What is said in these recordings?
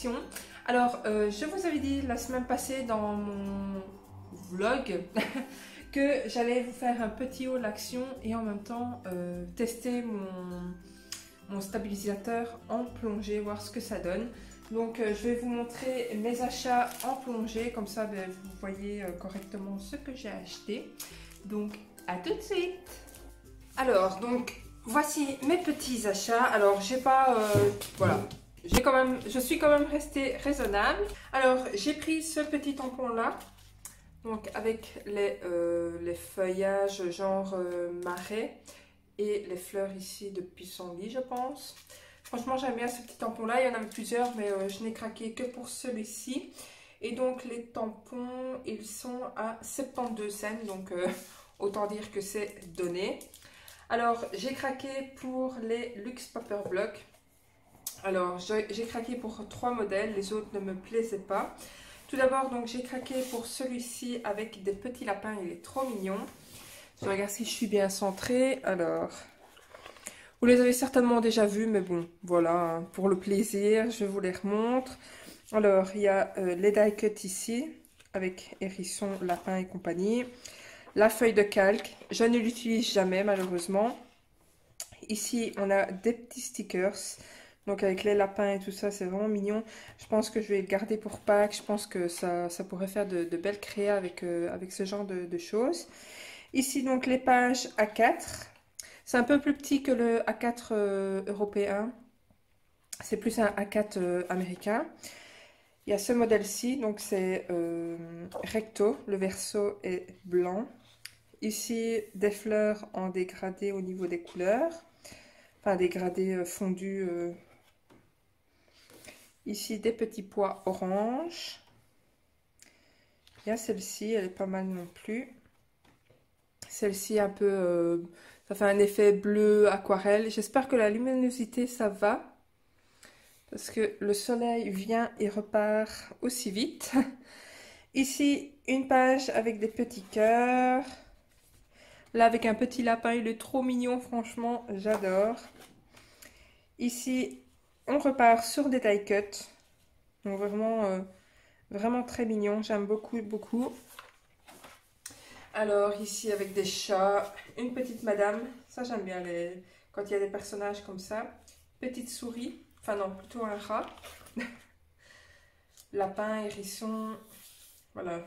action. Alors, euh, je vous avais dit la semaine passée dans mon vlog que j'allais vous faire un petit haul d'action et en même temps euh, tester mon, stabilisateur en plongée, voir ce que ça donne. Donc euh, je vais vous montrer mes achats en plongée, comme ça ben, vous voyez correctement ce que j'ai acheté. Donc à tout de suite Alors donc voici mes petits achats. Alors j'ai pas... Voilà. Je suis quand même restée raisonnable. Alors j'ai pris ce petit tampon là. Donc avec les, les feuillages genre marais et les fleurs ici de pissenlit je pense. Franchement, j'aime bien ce petit tampon-là. Il y en avait plusieurs, mais euh, je n'ai craqué que pour celui-ci. Et donc, les tampons, ils sont à 72 cents. Donc, euh, autant dire que c'est donné. Alors, j'ai craqué pour les Luxe Paper Block. Alors, j'ai craqué pour trois modèles. Les autres ne me plaisaient pas. Tout d'abord, donc, j'ai craqué pour celui-ci avec des petits lapins. Il est trop mignon. Je regarde si je suis bien centrée. Alors, vous les avez certainement déjà vus, mais bon, voilà, hein, pour le plaisir, je vous les remontre. Alors, il y a euh, les die cut ici, avec hérisson, lapin et compagnie. La feuille de calque, je ne l'utilise jamais malheureusement. Ici, on a des petits stickers. Donc avec les lapins et tout ça, c'est vraiment mignon. Je pense que je vais le garder pour Pâques. Je pense que ça, pourrait faire de, belles créas avec, euh, ce genre de, choses. Ici, donc les pages A4. C'est un peu plus petit que le A4 euh, européen. C'est plus un A4 euh, américain. Il y a ce modèle-ci, donc c'est recto. Le verso est blanc. Ici, des fleurs en dégradé au niveau des couleurs. Enfin, dégradé fondu. Ici, des petits pois orange. Il y a celle-ci, elle est pas mal non plus. Celle-ci un peu ça fait un effet bleu aquarelle. J'espère que la luminosité, ça va. Parce que le soleil vient et repart aussi vite. Ici, une page avec des petits cœurs. Là, avec un petit lapin, il est trop mignon, franchement, j'adore. Ici, on repart sur des die cuts. Donc vraiment, euh, vraiment très mignon. J'aime beaucoup, beaucoup. Alors ici avec des chats, une petite madame, ça j'aime bien quand il y a des personnages comme ça. Petite souris, enfin non, plutôt un rat. Lapin, hérisson, voilà.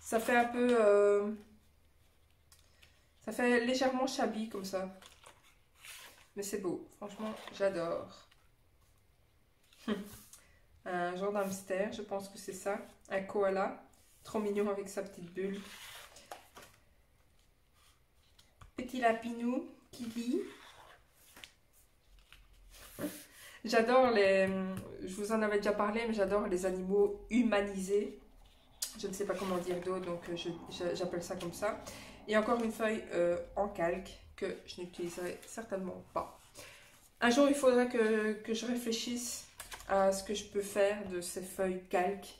Ça fait un peu... Euh, ça fait légèrement shabby comme ça. Mais c'est beau, franchement j'adore. un genre d'hamster, je pense que c'est ça. Un koala, trop mignon avec sa petite bulle. Petit lapinou qui. J'adore les... Je vous en avais déjà parlé, mais j'adore les animaux humanisés. Je ne sais pas comment dire d'autre, donc euh, j'appelle ça comme ça. Et encore une feuille euh, en calque que je n'utiliserai certainement pas. Un jour, il faudra que, je réfléchisse à ce que je peux faire de ces feuilles calque.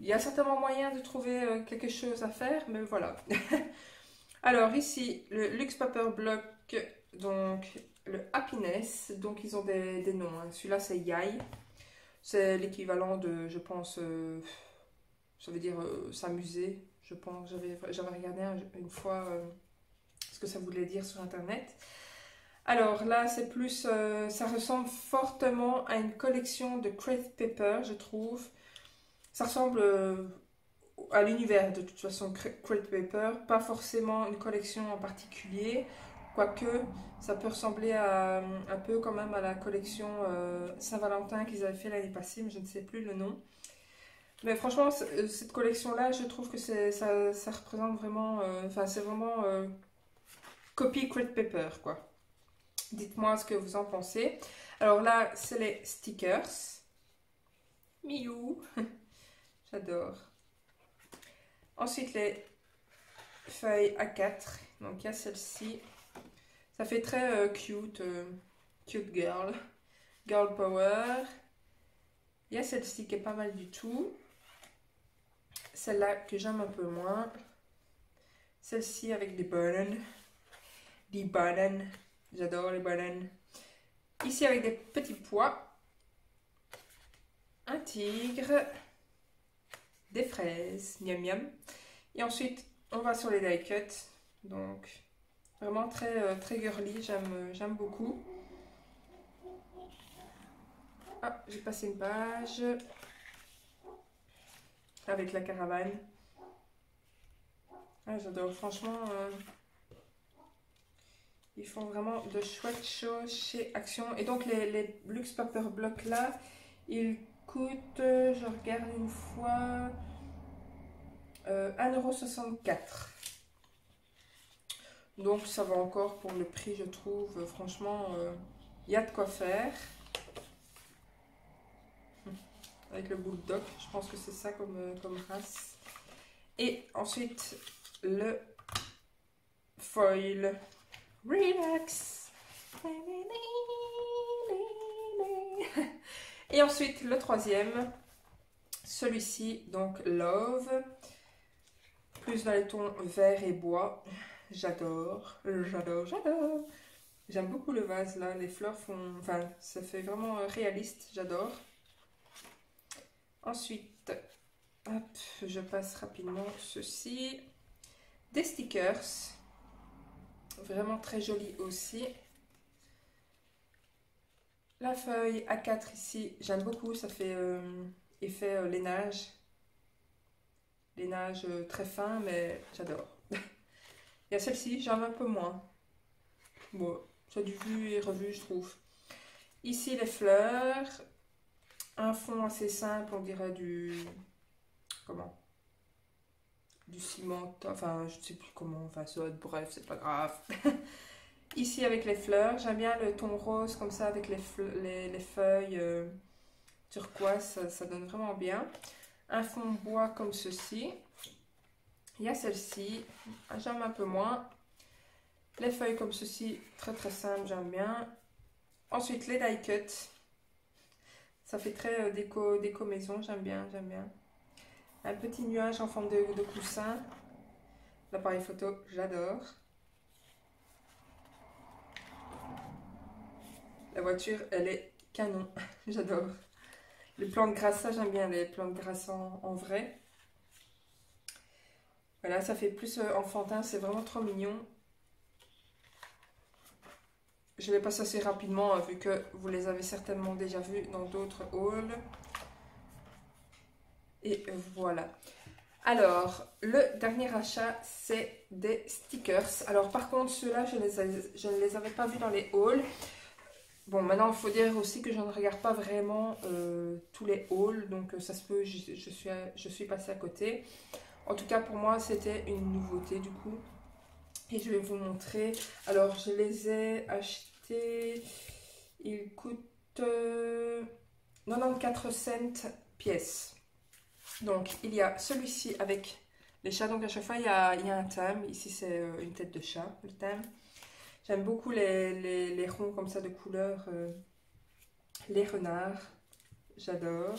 Il y a certainement moyen de trouver euh, quelque chose à faire, mais voilà. Alors ici, le Luxe Paper Block, donc le Happiness, donc ils ont des, noms. Hein. Celui-là c'est Yai, c'est l'équivalent de, je pense, euh, ça veut dire euh, s'amuser, je pense. J'avais regardé une fois ce que ça voulait dire sur internet. Alors là, c'est plus, ça ressemble fortement à une collection de Crate Paper, je trouve. Ça ressemble à l'univers de toute façon Crate Paper, pas forcément une collection en particulier, quoique ça peut ressembler à, un peu quand même à la collection euh, Saint-Valentin qu'ils avaient fait l'année passée, mais je ne sais plus le nom. Mais franchement, euh, cette collection-là, je trouve que ça, représente vraiment, euh, enfin c'est vraiment copie Crate Paper, quoi. Dites-moi ce que vous en pensez. Alors là, c'est les stickers. Miou J'adore. Ensuite, les feuilles A4. Donc, il y a celle-ci. Ça fait très euh, cute, euh, cute girl. Girl power. Il y a celle-ci qui est pas mal du tout. Celle-là que j'aime un peu moins. Celle-ci avec des bananes. Des bananes. J'adore les bananes. Ici avec des petits pois. tigre, des fraises, miam miam. Et ensuite, on va sur les die cuts. Donc, vraiment très, euh, très girly, j'aime beaucoup. Ah, j'ai passé une page avec la caravane. Ah, j'adore, franchement, euh, ils font vraiment de chouettes choses chez Action. Et donc, les, les Luxe Paper Block là, ils coûtent, je regarde une fois, euh, 1,64€. Donc, ça va encore pour le prix, je trouve. Franchement, euh, il y a de quoi faire avec le bulldog. Je pense que c'est ça comme, euh, comme race. Et ensuite, le foil. Relax. Et ensuite, le troisième, celui-ci, donc Love, plus dans les tons vert et bois. J'adore, j'adore, j'adore. J'aime beaucoup le vase là, les fleurs font, enfin, ça fait vraiment réaliste, j'adore. Ensuite, je passe rapidement ceci. Des stickers. Vraiment très joli aussi. La feuille A4 ici, j'aime beaucoup. Ça fait euh, effet euh, lainage. Lainage euh, très fin, mais j'adore. Il y a celle-ci, j'aime un peu moins. Bon, ça du vu et revu, je trouve. Ici, les fleurs. Un fond assez simple, on dirait du... Comment? Du ciment, enfin je ne sais plus comment, ça bref, c'est pas grave. Ici avec les fleurs, j'aime bien le ton rose comme ça avec les, les, feuilles euh, turquoise, ça, donne vraiment bien. Un fond bois comme ceci. Il y a celle-ci, j'aime un peu moins. Les feuilles comme ceci, très très simple, j'aime bien. Ensuite les die cuts. Ça fait très euh, déco, déco maison, j'aime bien, j'aime bien. Un petit nuage en forme de, coussin. L'appareil photo, j'adore. La voiture, elle est canon, j'adore. Les plantes grasses, j'aime bien les plantes grasses en, vrai. Voilà, ça fait plus euh, enfantin, c'est vraiment trop mignon. Je les passe assez rapidement hein, vu que vous les avez certainement déjà vus dans d'autres hauls. Et voilà. Alors, le dernier achat, c'est des stickers. Alors, par contre, ceux-là, je, je, ne les avais pas vus dans les hauls. Bon, maintenant, il faut dire aussi que je ne regarde pas vraiment euh, tous les hauls. Donc, ça se peut, je, je, suis, je suis passée à côté. En tout cas, pour moi, c'était une nouveauté, du coup et je vais vous montrer. Alors, je les ai achetés. Ils coûtent 94 euh, cents pièce. Donc, il y a celui-ci avec les chats. Donc, à chaque fois, il y a, un thème. Ici, c'est euh, une tête de chat, le thème. J'aime beaucoup les, ronds comme ça de couleur. Euh, les renards. J'adore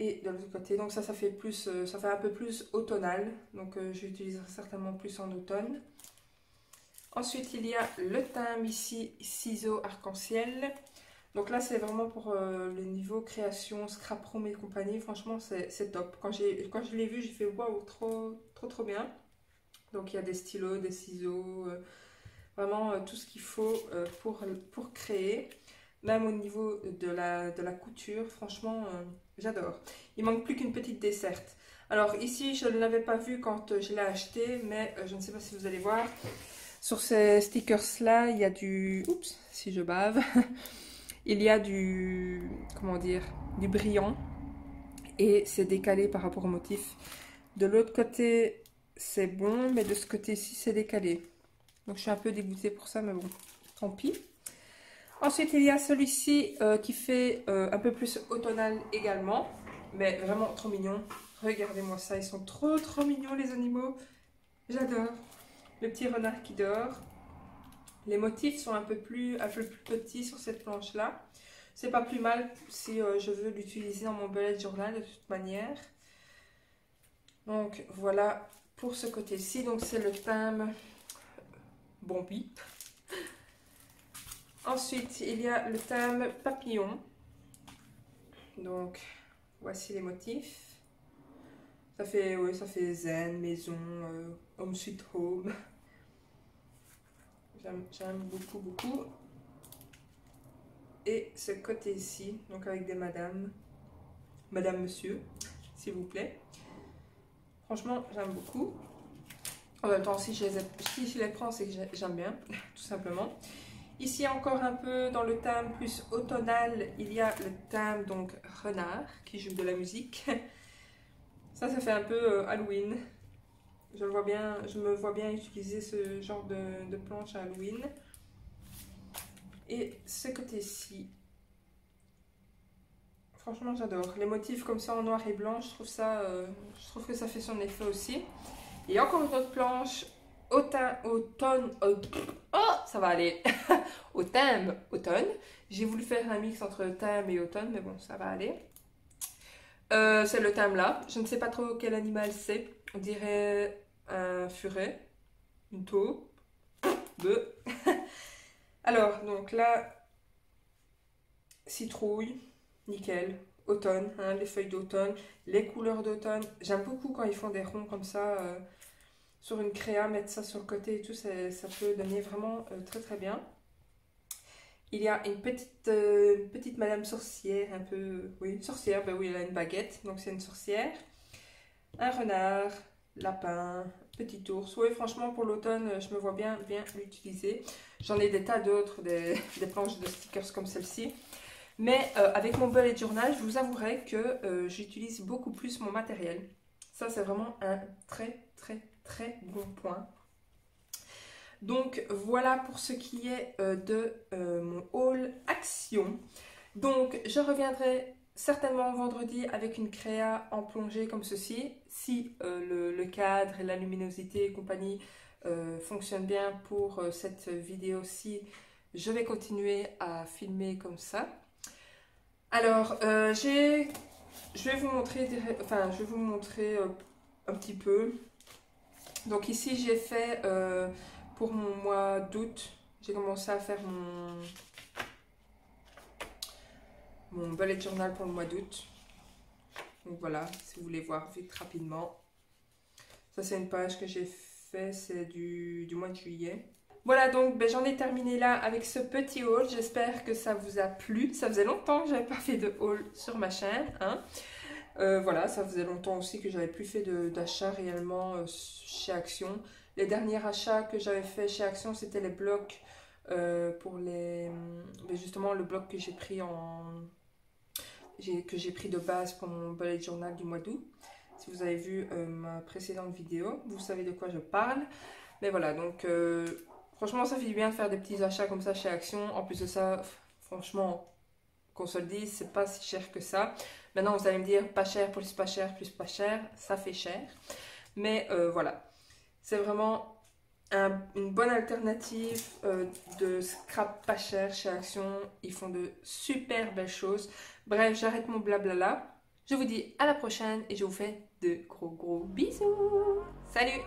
et de l'autre côté. Donc ça, ça fait plus, euh, ça fait un peu plus automnal. Donc j'utiliserai certainement plus en automne. Ensuite, il y a le thym ici, ciseaux arc-en-ciel. Donc là, c'est vraiment pour euh, le niveau création, scrap room et compagnie. Franchement, c'est top. Quand, quand je l'ai vu, j'ai fait waouh, trop, trop, trop bien. Donc il y a des stylos, des ciseaux, vraiment tout ce qu'il faut pour, pour créer. Même au niveau de la, de la couture, franchement, J'adore. Il manque plus qu'une petite desserte. Alors ici, je ne l'avais pas vu quand euh, je l'ai acheté, mais euh, je ne sais pas si vous allez voir. Sur ces stickers-là, il y a du... Oups, si je bave. il y a du... Comment dire Du brillant. Et c'est décalé par rapport au motif. De l'autre côté, c'est bon, mais de ce côté-ci, c'est décalé. Donc je suis un peu dégoûtée pour ça, mais bon, tant pis. Ensuite, il y a celui-ci euh, qui fait euh, un peu plus automnal également. Mais vraiment trop mignon. Regardez-moi ça, ils sont trop trop mignons les animaux. J'adore. Le petit renard qui dort. Les motifs sont un peu plus, un peu plus petits sur cette planche-là. C'est pas plus mal si euh, je veux l'utiliser dans mon bullet journal de toute manière. Donc voilà pour ce côté-ci. Donc c'est le thème Bombi. Ensuite, il y a le thème papillon. Donc, voici les motifs. Ça fait, ça fait zen, maison, euh, home sweet home. J'aime beaucoup, beaucoup. Et ce côté ici, donc avec des madames, madame, monsieur, s'il vous plaît. Franchement, j'aime beaucoup. En même temps, si je les, si je les prends, c'est que j'aime bien, tout simplement. Ici, encore un peu dans le thème plus automnal, il y a le thème donc renard qui joue de la musique. Ça, ça fait un peu euh, Halloween. Je, me vois bien utiliser ce genre de, planche à Halloween. Et ce côté-ci, franchement j'adore. Les motifs comme ça en noir et blanc, je trouve, ça, euh, je trouve que ça fait son effet aussi. Et encore une autre planche, automne, automne, oh, ça va aller, au thème automne. J'ai voulu faire un mix entre thème et automne, mais bon, ça va aller. Euh, c'est le thème là. Je ne sais pas trop quel animal c'est. On dirait un furet, une taupe, deux. Alors, donc là, citrouille, nickel, automne, hein, les feuilles d'automne, les couleurs d'automne. J'aime beaucoup quand ils font des ronds comme ça euh, sur une créa, mettre ça sur le côté et tout, ça, peut donner vraiment euh, très très bien. Il y a une petite, euh, petite madame sorcière, un peu, oui, sorcière, ben oui, elle a une baguette, donc c'est une sorcière. Un renard, lapin, petit ours. Oui, franchement, pour l'automne, je me vois bien, bien l'utiliser. J'en ai des tas d'autres, des, planches de stickers comme celle-ci. Mais euh, avec mon bullet journal, je vous avouerai que euh, j'utilise beaucoup plus mon matériel. Ça, c'est vraiment un très, très, très bon point. Donc, voilà pour ce qui est euh, de mon haul action. Donc, je reviendrai certainement vendredi avec une créa en plongée comme ceci. Si le, le, cadre et la luminosité et compagnie euh, fonctionne bien pour euh, cette vidéo-ci, je vais continuer à filmer comme ça. Alors, euh, j'ai, je vous montrer, enfin, je vais vous montrer un petit peu. Donc ici, j'ai fait pour mon mois d'août, j'ai commencé à faire mon mon bullet journal pour le mois d'août. Donc voilà, si vous voulez voir vite rapidement. Ça, c'est une page que j'ai fait c'est du, mois de juillet. Voilà donc ben, j'en ai terminé là avec ce petit haul. J'espère que ça vous a plu. Ça faisait longtemps que j'avais pas fait de haul sur ma chaîne. Hein. Euh, voilà, ça faisait longtemps aussi que j'avais plus fait d'achat réellement euh, chez Action. Les derniers achats que j'avais fait chez Action, c'était les blocs euh, pour les... Ben, justement, le bloc que j'ai pris en... que j'ai pris de base pour mon bullet journal du mois d'août. Si vous avez vu euh, ma précédente vidéo, vous savez de quoi je parle. Mais voilà, donc euh, franchement, ça fait du bien de faire des petits achats comme ça chez Action. En plus de ça, franchement, qu'on se le dise, c'est pas si cher que ça. Maintenant, vous allez me dire pas cher plus pas cher plus pas cher, ça fait cher. Mais euh, voilà, c'est vraiment une bonne alternative de scrap pas cher chez Action. Ils font de super belles choses. Bref, j'arrête mon blabla là. Je vous dis à la prochaine et je vous fais de gros gros bisous. Salut